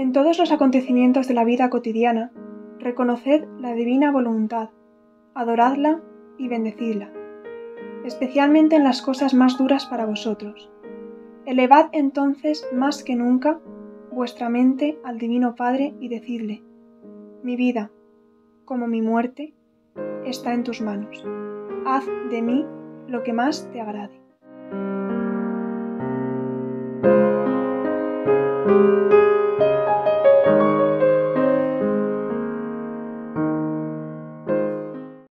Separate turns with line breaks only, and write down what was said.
En todos los acontecimientos de la vida cotidiana, reconoced la divina voluntad, adoradla y bendecidla, especialmente en las cosas más duras para vosotros. Elevad entonces más que nunca vuestra mente al Divino Padre y decidle, mi vida, como mi muerte, está en tus manos. Haz de mí lo que más te agrade.